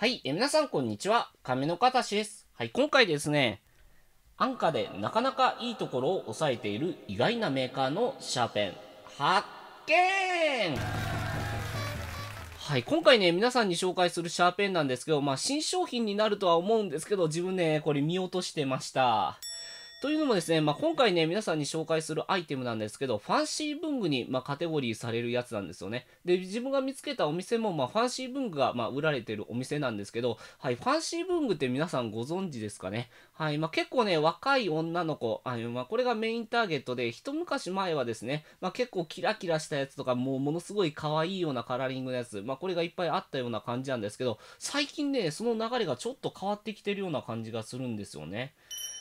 はい、え皆さんこんにちは。亀のかたしです。はい、今回ですね、安価でなかなかいいところを抑えている意外なメーカーのシャーペン、発見はい、今回ね、皆さんに紹介するシャーペンなんですけど、まあ、新商品になるとは思うんですけど、自分ね、これ見落としてました。というのもですね、まあ、今回ね、皆さんに紹介するアイテムなんですけど、ファンシー文具に、まあ、カテゴリーされるやつなんですよね。で、自分が見つけたお店も、まあ、ファンシー文具が、まあ、売られてるお店なんですけど、はい、ファンシー文具って皆さんご存知ですかね？はい、まあ、結構ね、若い女の子、あまあ、これがメインターゲットで、一昔前はですね、まあ、結構キラキラしたやつとか、もうものすごい可愛いようなカラーリングのやつ、まあ、これがいっぱいあったような感じなんですけど、最近ね、その流れがちょっと変わってきてるような感じがするんですよね。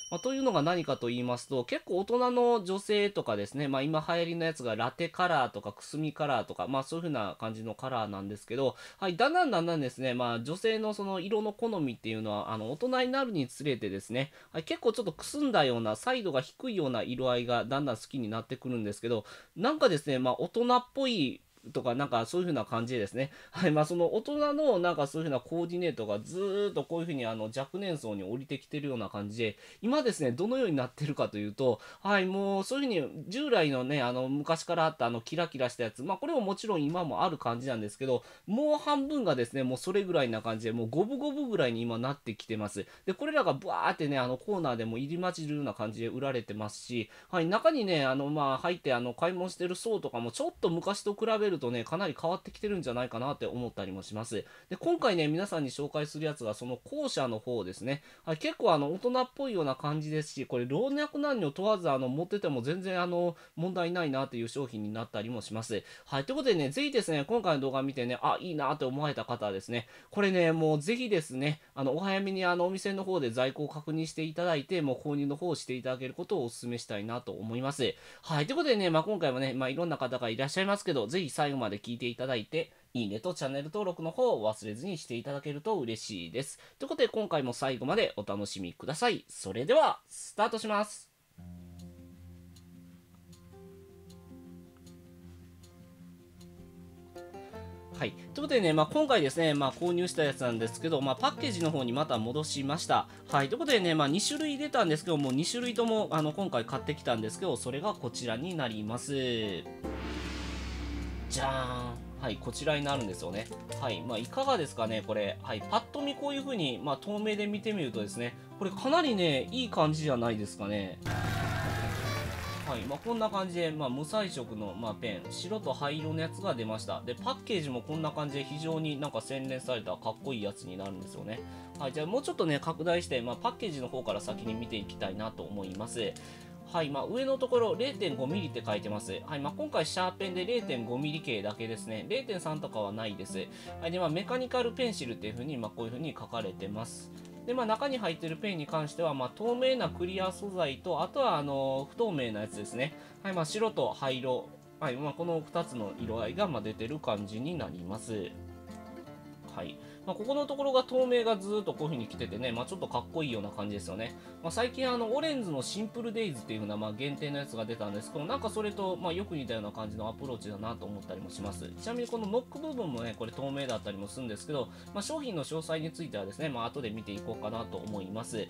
まあ、というのが何かと言いますと、結構大人の女性とかですね、まあ、今流行りのやつがラテカラーとかくすみカラーとか、まあ、そういう風な感じのカラーなんですけど、はい、だんだんだんだんですね、まあ、女性のその色の好みっていうのは、あの、大人になるにつれてですね、はい、結構ちょっとくすんだような、サイドが低いような色合いがだんだん好きになってくるんですけど、なんかですね、まあ、大人っぽいとか、なんかそういう風な感じですね。はい。まあ、その大人のなんかそういう風なコーディネートがずーっとこういう風にあの若年層に降りてきてるような感じで、今ですね、どのようになってるかというと、はい、もうそういう風に従来のね、あの昔からあったあのキラキラしたやつ、まあこれももちろん今もある感じなんですけど、もう半分がですね、もうそれぐらいな感じで、もう五分五分ぐらいに今なってきてます。で、これらがブワーってね、あのコーナーでも入り混じるような感じで売られてますし、はい、中にね、あのまあ入ってあの買い物してる層とかもちょっと昔と比べるとね、かなり変わってきてるんじゃないかなって思ったりもします。で、今回ね、皆さんに紹介するやつがその後者の方ですね。はい、結構あの大人っぽいような感じですし、これ老若男女問わずあの持ってても全然あの問題ないなっていう商品になったりもします。はい、ということでね、ぜひですね、今回の動画見てね、あ、いいなって思われた方はですね、これね、もうぜひですね、あの、お早めにあのお店の方で在庫を確認していただいて、もう購入の方をしていただけることをお勧めしたいなと思います。はい、ということでね、まあ今回もね、まあいろんな方がいらっしゃいますけど、ぜひ最最後まで聞いていただいて、いいねとチャンネル登録の方を忘れずにしていただけると嬉しいです。ということで今回も最後までお楽しみください。それでは、スタートします。はい。ということでね、まあ、今回ですね、まあ、購入したやつなんですけど、まあ、パッケージの方にまた戻しました。はい。ということでね、まあ、2種類出たんですけども、2種類とも、あの、今回買ってきたんですけど、それがこちらになります。じゃーん。はい、こちらになるんですよね。はい、まあ、いかがですかね、これ。はい、パッと見こういう風に、まあ、透明で見てみるとですね、これかなりね、いい感じじゃないですかね。はい、まあ、こんな感じで、まあ、無彩色の、まあ、ペン、白と灰色のやつが出ました。で、パッケージもこんな感じで非常になんか洗練されたかっこいいやつになるんですよね。はい、じゃあもうちょっとね、拡大して、まあ、パッケージの方から先に見ていきたいなと思います。はい、まあ、上のところ 0.5mm って書いてます。はい、まあ、今回シャーペンで 0.5mm 系だけですね。0.3とかはないです。はい、で、まあ、メカニカルペンシルっていう風に、まあ、こういう風に書かれてます。で、まあ、中に入ってるペンに関しては、まあ、透明なクリア素材と、あとは、あの、不透明なやつですね。はい、まあ、白と灰色。はい、まあ、この2つの色合いが、まあ、出てる感じになります。はい。まあ、ここのところが透明がずっとこういう風に来ててね、まあ、ちょっとかっこいいような感じですよね。まあ、最近あの、オレンズのシンプルデイズっていう風な、まあ、限定のやつが出たんですけど、なんかそれと、まあ、よく似たような感じのアプローチだなと思ったりもします。ちなみにこのノック部分もね、これ透明だったりもするんですけど、まあ、商品の詳細についてはですね、まあ、後で見ていこうかなと思います。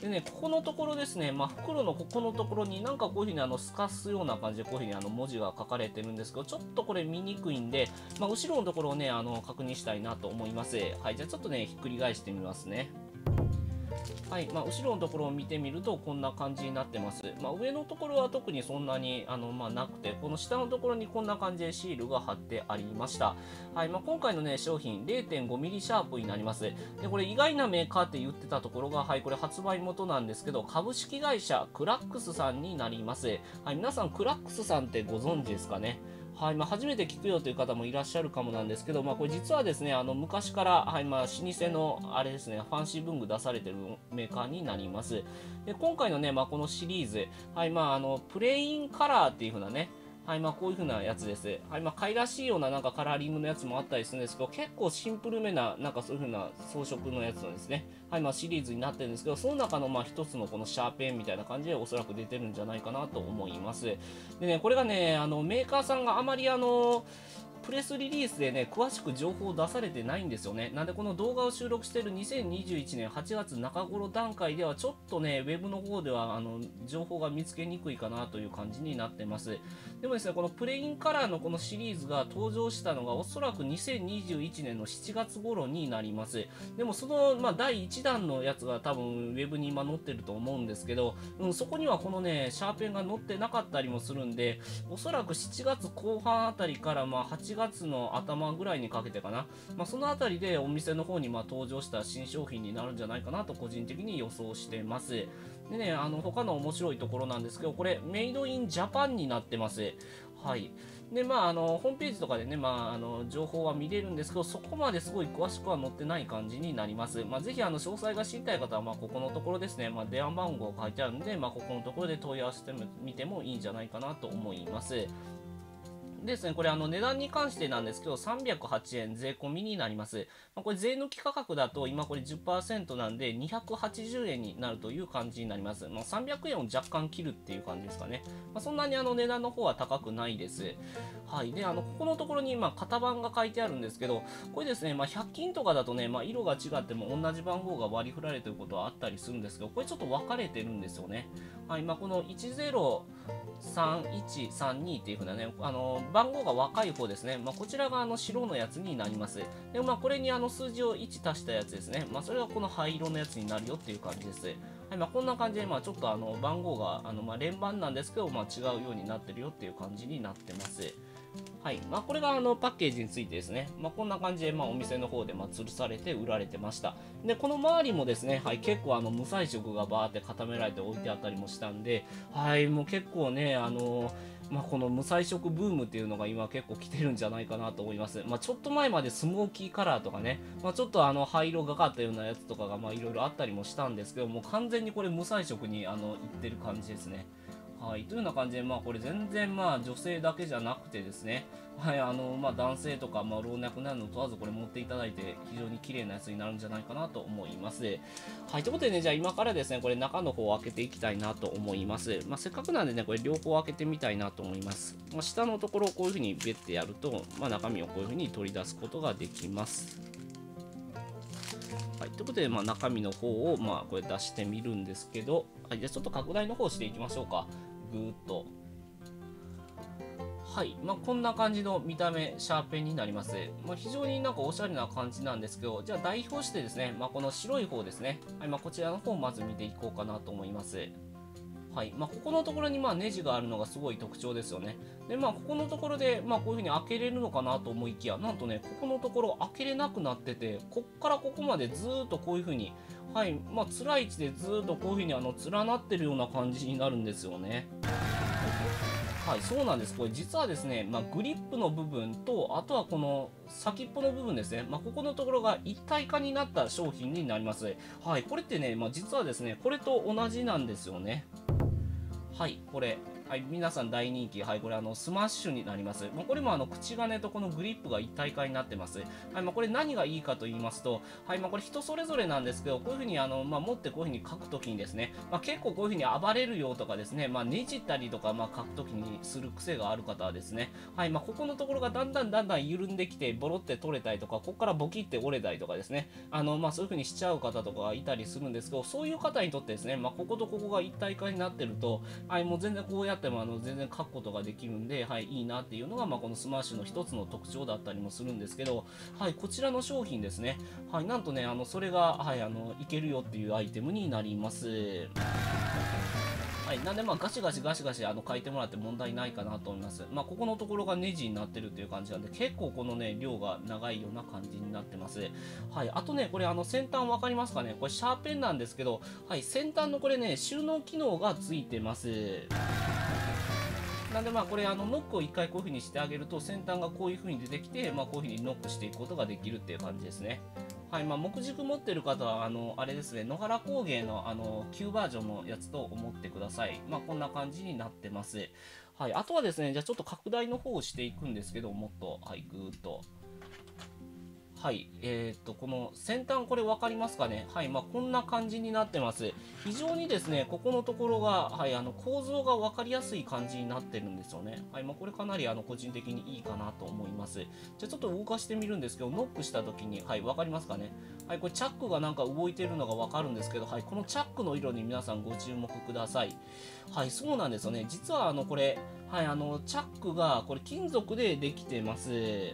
でね、ここのところですね、まあ、袋のここのところになんかこういう風にあの、透かすような感じでこういう風にあの、文字が書かれてるんですけど、ちょっとこれ見にくいんで、まあ、後ろのところをね、あの、確認したいなと思います。はい、じゃあちょっとね、ひっくり返してみますね。はい、まあ、後ろのところを見てみるとこんな感じになってます。まあ、上のところは特にそんなにあの、まあ、なくて、この下のところにこんな感じでシールが貼ってありました。はい、まあ、今回のね、商品 0.5mm シャープになります。で、これ意外なメーカーって言ってたところが、はい、これ発売元なんですけど、株式会社クラックスさんになります。はい、皆さんクラックスさんってご存知ですかね？はいまあ、初めて聞くよという方もいらっしゃるかもなんですけど、まあ、これ実はですねあの昔から、はいまあ、老舗のあれですねファンシー文具出されてるメーカーになります。で今回のね、まあ、このシリーズ、はいまあ、あのプレインカラーっていう風なねはい、まあこういう風なやつです。はい、まあ貝らしいようななんかカラーリングのやつもあったりするんですけど、結構シンプルめな、なんかそういう風な装飾のやつなんですね。はい、まあシリーズになってるんですけど、その中のまあ一つのこのシャーペンみたいな感じでおそらく出てるんじゃないかなと思います。でね、これがね、あのメーカーさんがあまりあの、プレスリリースでね、詳しく情報を出されてないんですよね。なんでこの動画を収録している2021年8月中頃段階では、ちょっとね、ウェブの方では、あの、情報が見つけにくいかなという感じになってます。でもですね、このプレインカラーのこのシリーズが登場したのが、おそらく2021年の7月頃になります。でもその、まあ、第1弾のやつが多分、ウェブに今載ってると思うんですけど、うん、そこにはこのね、シャーペンが載ってなかったりもするんで、おそらく7月後半あたりから、まあ、8月の頭ぐらいにかけてかな、まあ、そのあたりでお店の方にま登場した新商品になるんじゃないかなと個人的に予想してます。でね、あの、他の面白いところなんですけど、これ、メイドインジャパンになってます。はい。で、まあ、あの、ホームページとかでね、まあ、あの、情報は見れるんですけど、そこまですごい詳しくは載ってない感じになります。まあ、ぜひ、あの、詳細が知りたい方は、まあ、ここのところですね、まあ、電話番号書いてあるんで、まあ、ここのところで問い合わせてみてもいいんじゃないかなと思います。ですね、これあの値段に関してなんですけど、308円税込みになります。まあ、これ税抜き価格だと今これ10%なんで280円になるという感じになります。まあ、300円を若干切るっていう感じですかね。まあ、そんなにあの値段の方は高くないです。はい。で、あの、ここのところにま型番が書いてあるんですけど、これですね、まあ、100均とかだとね、まあ、色が違っても同じ番号が割り振られてることはあったりするんですけど、これちょっと分かれてるんですよね。はい。まあ、この103132っていう風なね、あの、番号が若い方ですね。まあ、こちらがあの白のやつになります。で、まあ、これにあの数字を1足したやつですね。まあ、それがこの灰色のやつになるよっていう感じです。はい、まあ、こんな感じで、まあ、ちょっとあの番号があの、まあ、連番なんですけど、まあ、違うようになってるよっていう感じになってます。はい。まあ、これがあのパッケージについてですね。まあ、こんな感じで、まあ、お店の方で、ま吊るされて売られてました。で、この周りもですね、はい、結構あの、無彩色がバーって固められて置いてあったりもしたんで、はい、もう結構ね、あのまあ、この無彩色ブームっていうのが今結構来てるんじゃないかなと思います。まあ、ちょっと前までスモーキーカラーとかね、まあ、ちょっとあの灰色がかったようなやつとかがいろいろあったりもしたんですけども、完全にこれ無彩色にあのいってる感じですね。はい、というような感じで、まあ、これ全然、まあ、女性だけじゃなくてですね、はい、あの、まあ、男性とか、まあ、老若男女問わずこれ持っていただいて、非常に綺麗なやつになるんじゃないかなと思います。はい、ということでね、じゃあ今からですね、これ中の方を開けていきたいなと思います。まあ、せっかくなんでね、これ両方開けてみたいなと思います。まあ、下のところをこういう風にベッてやると、まあ、中身をこういう風に取り出すことができます。はい、ということで、まあ、中身の方を、まあ、これ出してみるんですけど、はい、じゃあちょっと拡大の方していきましょうか。ぐーっと。はい。まあ、こんな感じの見た目、シャーペンになります。まあ、非常になんかおしゃれな感じなんですけど、じゃあ代表してですね、まあ、この白い方ですね。はい。まあ、こちらの方をまず見ていこうかなと思います。はい。まあ、ここのところにまあネジがあるのがすごい特徴ですよね。で、まあ、ここのところで、まあ、こういう風に開けれるのかなと思いきや、なんとね、ここのところ開けれなくなってて、こっからここまでずっとこういう風に、はい、まあ、辛い位置でずっとこういう風にあの連なってるような感じになるんですよね。はい、そうなんです。これ実はですね、まあ、グリップの部分と、あとはこの先っぽの部分ですね、まあ、ここのところが一体化になった商品になります。はい、これってね、まあ、実はですね、これと同じなんですよね。はい、これ。はい、皆さん大人気。はい、これあの、スマッシュになります。まあ、これもあの、口金とこのグリップが一体化になってます。はい、まあ、これ何がいいかと言いますと、はい、まあ、これ人それぞれなんですけど、こういうふうにあの、まあ、持ってこういうふうに書くときにですね、まあ、結構こういうふうに暴れるよとかですね、まあ、ねじったりとか、まあ、書くときにする癖がある方はですね、はい、まあ、ここのところがだんだんだんだん緩んできて、ボロって取れたりとか、ここからボキって折れたりとかですね、あの、まあ、そういうふうにしちゃう方とかがいたりするんですけど、そういう方にとってですね、まあ、こことここが一体化になってると、はい、もう全然こうやってもあの、全然書くことができるんで、はい、いいなっていうのが、まあ、このスマッシュの一つの特徴だったりもするんですけど、はい、こちらの商品ですね、はい、なんとね、あの、それが、はい、あの、いけるよっていうアイテムになります。はい、なんでまあガシガシガシガシあの書いてもらって問題ないかなと思います。まあここのところがネジになってるっていう感じなんで結構このね量が長いような感じになってます。はい、あとねこれあの先端わかりますかね？これシャーペンなんですけど、はい、先端のこれね収納機能がついてます。なんでまあこれあのノックを1回こういう風にしてあげると先端がこういう風に出てきて、まあ、こういう風にノックしていくことができるっていう感じですね。はいまあ、木軸持ってる方はあのあれですね野原工芸のあの旧バージョンのやつと思ってください。まあ、こんな感じになってます。はい、あとはですねじゃあちょっと拡大の方をしていくんですけどもっとはいぐーっと。はい、えー、っと、この先端、これ分かりますかね？はい、まあ、こんな感じになってます。非常にですね、ここのところが、はい、あの、構造が分かりやすい感じになってるんですよね。はい、まあ、これかなり、あの、個人的にいいかなと思います。じゃあ、ちょっと動かしてみるんですけど、ノックした時に、はい、分かりますかね？はい、これ、チャックがなんか動いてるのが分かるんですけど、はい、このチャックの色に皆さんご注目ください。はい、そうなんですよね。実は、あの、これ、はい、あの、チャックが、これ、金属でできてます。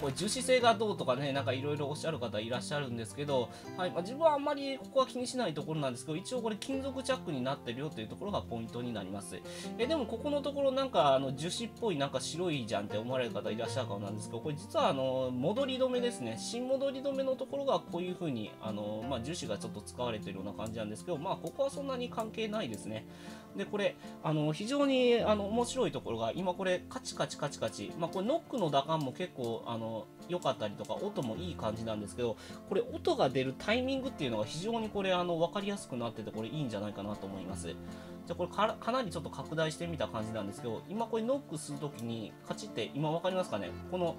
これ樹脂性がどうとかね、なんかいろいろおっしゃる方いらっしゃるんですけど、はいまあ、自分はあんまりここは気にしないところなんですけど、一応これ金属チャックになってるよというところがポイントになります。えでもここのところなんかあの樹脂っぽいなんか白いじゃんって思われる方いらっしゃるかもなんですけど、これ実はあの戻り止めですね。新戻り止めのところがこういう風にあの、まあ、樹脂がちょっと使われてるような感じなんですけど、まあここはそんなに関係ないですね。で、これ、あの非常にあの面白いところが、今これカチカチカチカチ、まあこれノックの打感も結構あの良かったりとか音もいい感じなんですけどこれ音が出るタイミングっていうのが非常にこれあの分かりやすくなっててこれいいんじゃないかなと思います。じゃこれかなりちょっと拡大してみた感じなんですけど今これノックするときにカチって今分かりますかね？この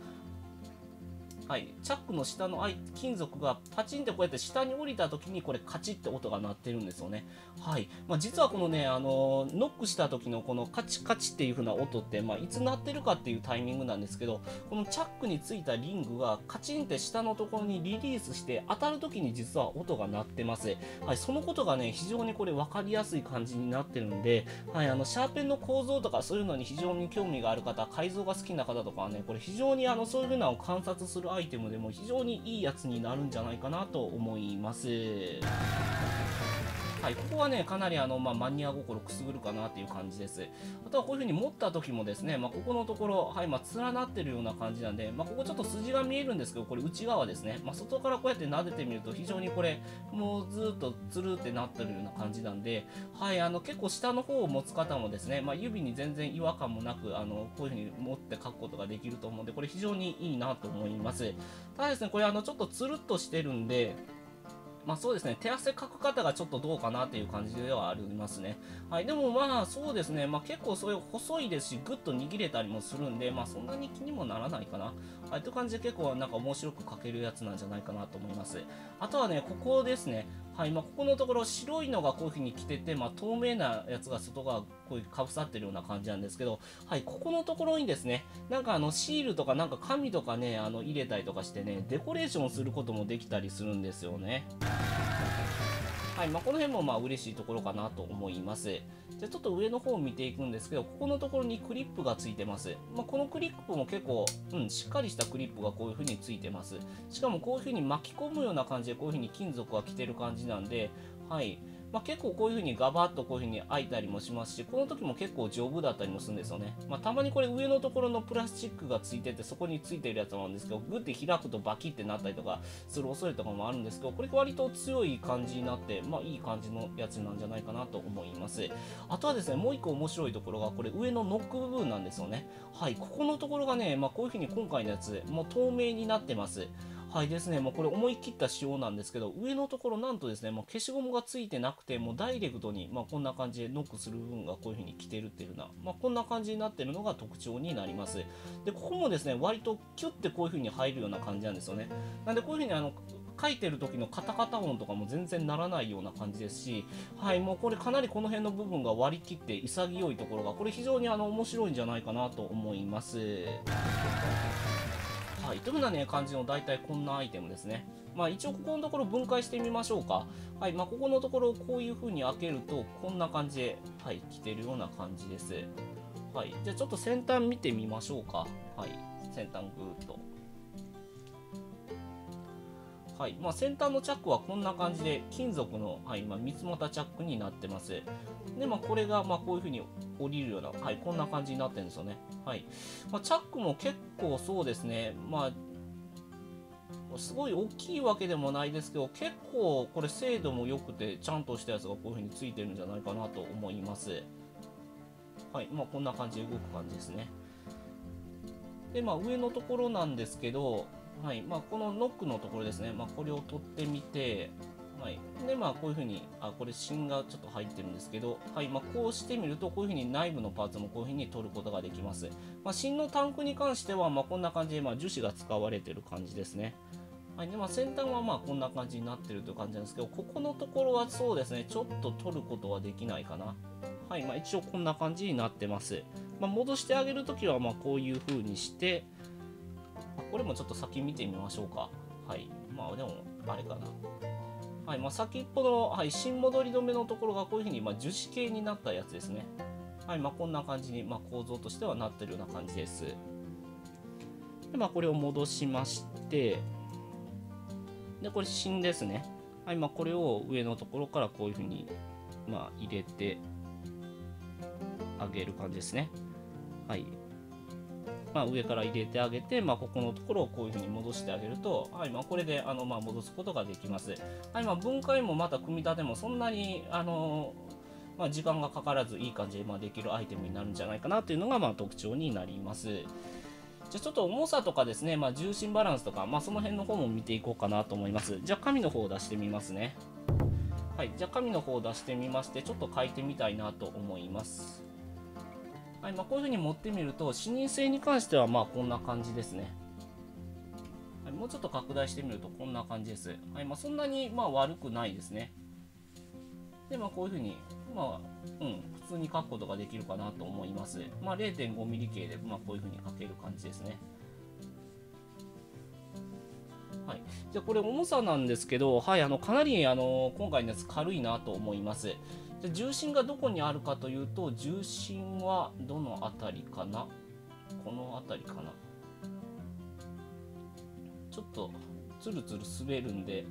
はい、チャックの下の金属がパチンってこうやって下に降りた時にこれカチッて音が鳴ってるんですよね。はい。まあ、実はこのね、あのノックした時のこのカチカチっていう風な音って、まあ、いつ鳴ってるかっていうタイミングなんですけど、このチャックについたリングがカチンって下のところにリリースして当たる時に実は音が鳴ってます。はい。そのことがね、非常にこれ分かりやすい感じになってるんで、はい。あの、シャーペンの構造とかそういうのに非常に興味がある方、改造が好きな方とかはね、これ非常にあの、そういう風なのを観察するアイイテムでも非常にいいやつになるんじゃないかなと思います。はい、ここはね、かなりあの、まあ、マニア心くすぐるかなっていう感じです。あとはこういう風に持った時もですね、まあ、ここのところ、はい、まあ、連なってるような感じなんで、まあ、ここちょっと筋が見えるんですけど、これ内側ですね。まあ、外からこうやって撫でてみると、非常にこれ、もうずっとつるってなってるような感じなんで、はい、あの、結構下の方を持つ方もですね、まあ、指に全然違和感もなく、あの、こういう風に持って書くことができると思うんで、これ非常にいいなと思います。ただですね、これあの、ちょっとつるっとしてるんで、まあそうですね、手汗かく方がちょっとどうかなっていう感じではありますね。はい、でもまあそうですね、まあ結構そういう細いですし、ぐっと握れたりもするんで、まあそんなに気にもならないかな。はい、という感じで結構なんか面白く書けるやつなんじゃないかなと思います。あとはね、ここですね。はい、まあ、ここのところ白いのがこういうふうに来てて、まあ、透明なやつが外側こういうかぶさってるような感じなんですけど、はい、ここのところにですね、なんかあのシールとかなんか紙とかね、あの入れたりとかしてね、デコレーションすることもできたりするんですよね。はいまあ、この辺もまあ嬉しいところかなと思います。じゃちょっと上の方を見ていくんですけど、ここのところにクリップがついてます。まあ、このクリップも結構、うん、しっかりしたクリップがこういう風についてます。しかもこういう風に巻き込むような感じでこういう風に金属が来てる感じなんで、はい。まあ、結構こういう風にガバッとこういう風に開いたりもしますし、この時も結構丈夫だったりもするんですよね。まあ、たまにこれ上のところのプラスチックがついてて、そこについてるやつなんですけど、グッて開くとバキってなったりとかする恐れとかもあるんですけど、これ割と強い感じになって、まあいい感じのやつなんじゃないかなと思います。あとはですね、もう一個面白いところが、これ上のノック部分なんですよね。はい、ここのところがね、まあこういう風に今回のやつ、もう透明になってます。はいですね、もうこれ思い切った仕様なんですけど、上のところなんとですね、もう消しゴムがついてなくて、もうダイレクトに、まあ、こんな感じでノックする部分がこういう風に来てるっていうな、まあ、こんな感じになってるのが特徴になります。で、ここもですね、割とキュッてこういう風に入るような感じなんですよね。なんでこういう風にあの、書いてる時のカタカタ音とかも全然ならないような感じですし、はい、もうこれかなりこの辺の部分が割り切って潔いところが、これ非常にあの面白いんじゃないかなと思います。はい、というふうな、ね、感じの大体こんなアイテムですね。まあ一応ここのところ分解してみましょうか。はい、まあここのところをこういうふうに開けると、こんな感じで、はい、来てるような感じです。はい、じゃあちょっと先端見てみましょうか。はい、先端ぐーっと。はいまあ、先端のチャックはこんな感じで金属の、はいまあ、三つ股チャックになってます。で、まあ、これがまあこういうふうに降りるような、はい、こんな感じになってるんですよね。はいまあ、チャックも結構そうですね、まあ、すごい大きいわけでもないですけど、結構これ精度も良くて、ちゃんとしたやつがこういうふうについてるんじゃないかなと思います。はい、まあ、こんな感じで動く感じですね。で、まあ、上のところなんですけど、はいまあ、このノックのところですね、まあ、これを取ってみて、はい、でまあこういうふうにあこれ芯がちょっと入ってるんですけど、はいまあ、こうしてみるとこういうふうに内部のパーツもこういうふうに取ることができます、まあ、芯のタンクに関してはまあこんな感じでまあ樹脂が使われてる感じですね。はい。でまあ、先端はまあこんな感じになってるという感じなんですけどここのところはそうですねちょっと取ることはできないかな。はい。まあ、一応こんな感じになってます、まあ、戻してあげるときはまあこういう風にしてこれもちょっと先見てみましょうかはいまあでもあれかなはいまあ、先っぽの、はい、新戻り止めのところがこういうふうに、まあ、樹脂系になったやつですね。はいまあ、こんな感じに、まあ、構造としてはなってるような感じです。でまあ、これを戻しまして、で、これ芯ですね。はいまあ、これを上のところからこういうふうに、まあ、入れてあげる感じですね。はい。まあ、上から入れてあげて、まあ、ここのところをこういうふうに戻してあげると、はいまあ、これであの、まあ、戻すことができます。はいまあ、分解もまた組み立てもそんなにあのまあ、時間がかからずいい感じで、まあ、できるアイテムになるんじゃないかなというのが、まあ、特徴になります。じゃあちょっと重さとかですね、まあ、重心バランスとか、まあ、その辺の方も見ていこうかなと思います。じゃあ紙の方を出してみますね。はい、じゃあ紙の方を出してみまして、ちょっと書いてみたいなと思います。はいまあ、こういうふうに持ってみると視認性に関してはまあこんな感じですね、はい、もうちょっと拡大してみるとこんな感じです、はいまあ、そんなにまあ悪くないですね。でまあこういうふうにまあうん普通に書くことができるかなと思います。まあ 0.5mm 径でまあこういうふうに書ける感じですね。はい、じゃあこれ重さなんですけど、はい、あのかなりあの今回のやつ軽いなと思います。で重心がどこにあるかというと重心はどの辺りかな？この辺りかな？ちょっとツルツル滑るんで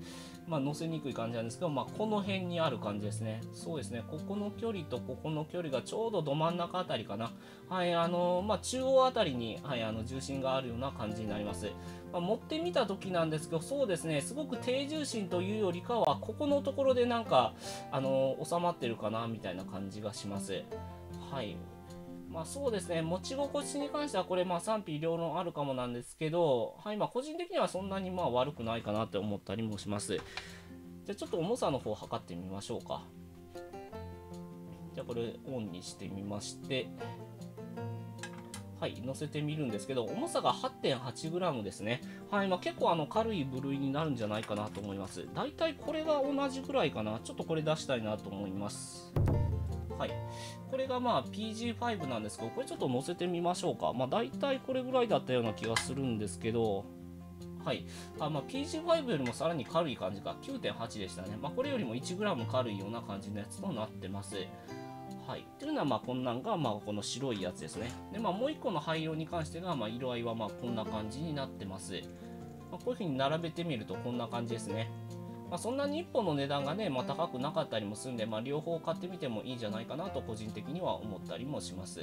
まあ、乗せにくい感じなんですけど、まあ、この辺にある感じですね。そうですね。ここの距離とここの距離がちょうどど真ん中あたりかな。はい、あの、まあ、中央あたりに、はい、あの、重心があるような感じになります。まあ、持ってみた時なんですけど、そうですね、すごく低重心というよりかは、ここのところでなんか、あの、収まってるかな、みたいな感じがします。はい。まあそうですね、持ち心地に関してはこれまあ賛否両論あるかもなんですけど、はい、まあ個人的にはそんなにまあ悪くないかなって思ったりもします。じゃあちょっと重さの方を測ってみましょうか。じゃあこれオンにしてみまして、はい、乗せてみるんですけど、重さが 8.8g ですね。はい、まあ、結構あの軽い部類になるんじゃないかなと思います。だいたいこれが同じぐらいかな。ちょっとこれ出したいなと思います。はい。これがまあ PG5 なんですけど、これちょっと載せてみましょうか。まあ大体これぐらいだったような気がするんですけど、はい。あまあ、PG5 よりもさらに軽い感じか。9.8でしたね。まあ、これよりも 1g 軽いような感じのやつとなってます。はい。というのは、まあ、こんなんが、まあ、この白いやつですね。で、まあ、もう1個の灰色に関してが、まあ、色合いは、まあ、こんな感じになってます。まあ、こういう風に並べてみると、こんな感じですね。まあ、そんなに1本の値段がね、まあ、高くなかったりもするんで、まあ、両方買ってみてもいいんじゃないかなと個人的には思ったりもします。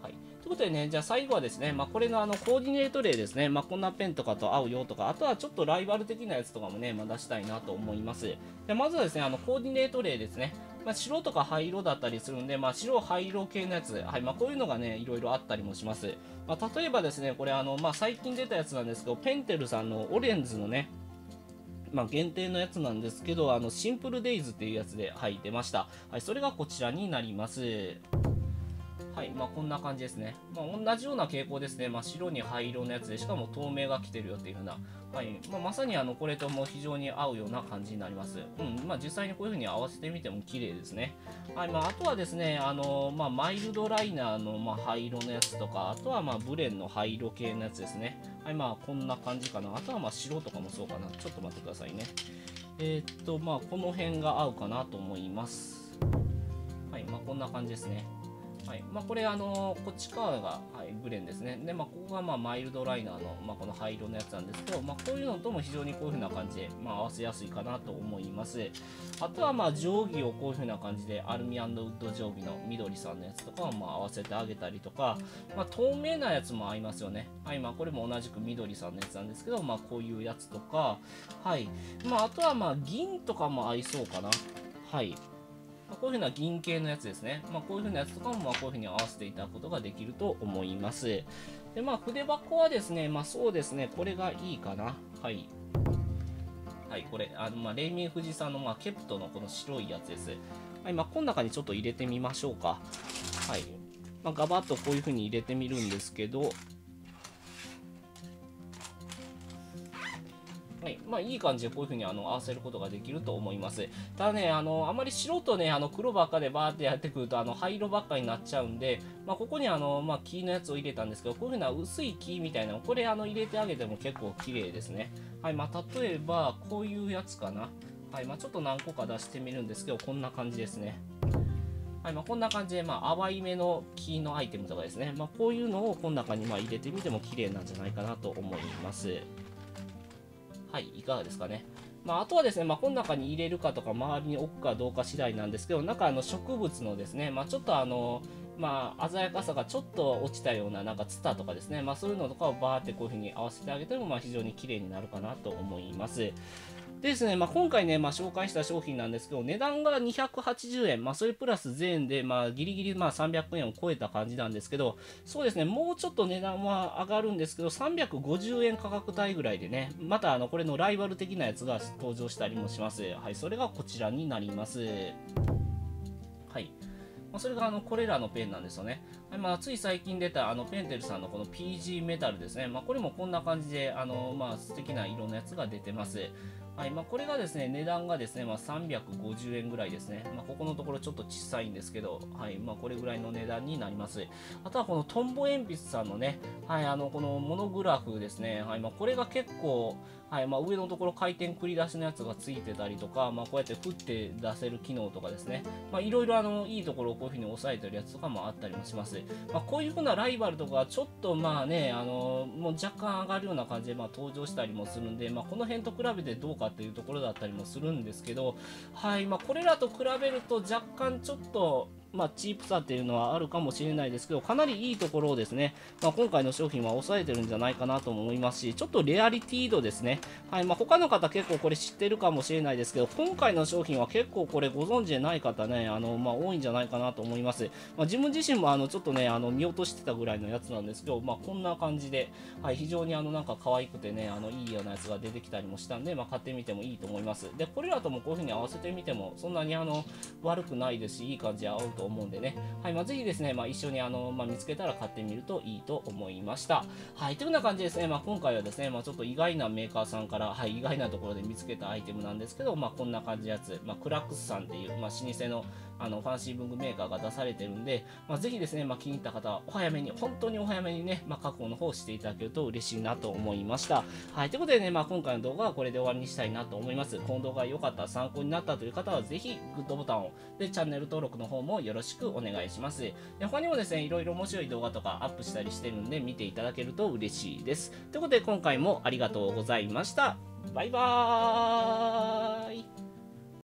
はい。ということでね、じゃあ最後はですね、まあ、これのあのコーディネート例ですね、まあ、こんなペンとかと合うよとか、あとはちょっとライバル的なやつとかもね、まあ、出したいなと思います。でまずはですね、あのコーディネート例ですね。まあ、白とか灰色だったりするんで、まあ、白、灰色系のやつ、はいまあ、こういうのがね、いろいろあったりもします。まあ、例えばですね、これあの、まあ、最近出たやつなんですけど、ペンテルさんのオレンズのね、まあ、限定のやつなんですけど、あの、シンプルデイズっていうやつで、はい、出ました。はい、それがこちらになります。はい、まあ、こんな感じですね。まあ、同じような傾向ですね。まあ、白に灰色のやつで、しかも透明が来てるよっていう風な、はいまあ、まさにあのこれとも非常に合うような感じになります。うんまあ、実際にこういう風に合わせてみても綺麗ですね。はいまあ、あとはですね、あのまあ、マイルドライナーの、ま、灰色のやつとか、あとはまあブレンの灰色系のやつですね。はいまあ、こんな感じかな。あとはまあ白とかもそうかな。ちょっと待ってくださいね。えー、っと、まあ、この辺が合うかなと思います。はい、まあ、こんな感じですね。いまあ、これ、あのこっち側が、はい、グレンですね。で、まあ、ここが、まあ、マイルドライナーの、まあ、この灰色のやつなんですけど、まあ、こういうのとも非常にこういう風な感じで、まあ、合わせやすいかなと思います。あとは、まあ、定規をこういう風な感じで、アルミウッド定規の緑さんのやつとかを、まあ、合わせてあげたりとか、まあ、透明なやつも合いますよね。はい、まあ、これも同じく緑さんのやつなんですけど、まあ、こういうやつとか、はい。まあ、あとは、まあ、銀とかも合いそうかな。はい。まあ、こういうふうな銀系のやつですね。まあ、こういうふうなやつとかも、まあ、こういうふうに合わせていただくことができると思います。で、まあ、筆箱はですね、まあ、そうですね、これがいいかな。はい。はい、これ、あの、まあ、レイミン富士さんの、まあ、ケプトのこの白いやつです。はい、まあ、この中にちょっと入れてみましょうか。はい。まあ、ガバッとこういう風に入れてみるんですけど、はい。まあ、いい感じでこういう風にあの合わせることができると思います。ただね、あの、あまり白とね、あの、黒ばっかでバーってやってくると、あの、灰色ばっかになっちゃうんで、まあ、ここにあの、まあ、木のやつを入れたんですけど、こういう風な薄い木みたいなの、これあの、入れてあげても結構綺麗ですね。はい。まあ、例えば、こういうやつかな。はい。まあ、ちょっと何個か出してみるんですけど、こんな感じですね。はいまあ、こんな感じで、まあ、淡いめの木のアイテムとかですね、まあ、こういうのをこの中にま入れてみても綺麗なんじゃないかなと思います。はい、いかがですかね。まあ、あとはですね、まあ、この中に入れるかとか、周りに置くかどうか次第なんですけど、中の植物のですね、まあ、ちょっとあの、まあ、鮮やかさがちょっと落ちたような、なんかツタとかですね、まあ、そういうのとかをバーってこういう風に合わせてあげても、まあ、非常に綺麗になるかなと思います。でですね、まあ、今回ね、まあ、紹介した商品なんですけど、値段が280円、まあ、それプラス税で、まあ、ギリギリまあ300円を超えた感じなんですけど、そうですね、もうちょっと値段は上がるんですけど、350円価格帯ぐらいでね、またあのこれのライバル的なやつが登場したりもします。はい、それがこちらになります。はい。まあ、それがあのこれらのペンなんですよね。はいまあ、つい最近出たあのペンテルさんのこの PG メタルですね。まあ、これもこんな感じであの、まあ、素敵な色のやつが出てます。はいまあ、これがですね、値段がですね、まあ、350円ぐらいですね。まあ、ここのところちょっと小さいんですけど、はいまあ、これぐらいの値段になります。あとはこのトンボ鉛筆さんのね、はい、あの、このモノグラフですね。はいまあ、これが結構、はいまあ、上のところ回転繰り出しのやつがついてたりとか、まあ、こうやって振って出せる機能とかですね、まあ、いろいろあのいいところをこういうふうに押さえてるやつとかもあったりもします。まあ、こういうふうなライバルとかちょっとまあね、あのもう若干上がるような感じでまあ登場したりもするんで、まあ、この辺と比べてどうかっていうところだったりもするんですけど、はいま、これらと比べると若干ちょっとまあ、チープさっていうのはあるかもしれないですけど、かなりいいところをですね、まあ、今回の商品は抑えてるんじゃないかなと思いますし、ちょっとレアリティ度ですね。はいまあ、他の方結構これ知ってるかもしれないですけど、今回の商品は結構これご存知でない方ね、あのまあ、多いんじゃないかなと思います。まあ、自分自身もあのちょっとね、あの見落としてたぐらいのやつなんですけど、まあ、こんな感じで、はい、非常にあのなんか可愛くてね、あのいいようなやつが出てきたりもしたんで、まあ、買ってみてもいいと思います。で、これらともこういう風に合わせてみても、そんなにあの悪くないですし、いい感じで合うとと思うんでね、はいまあ、ぜひですね、まあ、一緒にあの、まあ、見つけたら買ってみるといいと思いました。はい、というような感じですね、まあ、今回はですね、まあ、ちょっと意外なメーカーさんから、はい、意外なところで見つけたアイテムなんですけど、まあ、こんな感じのやつ、まあ、クラックスさんっていう、まあ、老舗のあのファンシー文具メーカーが出されてるんで、まあ、ぜひですね、まあ、気に入った方はお早めに、本当にお早めにね、まあ、確保の方をしていただけると嬉しいなと思いました。はい、ということでね、まあ、今回の動画はこれで終わりにしたいなと思います。この動画が良かった、参考になったという方は、ぜひグッドボタンを、で、チャンネル登録の方もよろしくお願いします。で他にもですね、いろいろ面白い動画とかアップしたりしてるんで、見ていただけると嬉しいです。ということで、今回もありがとうございました。バイバーイ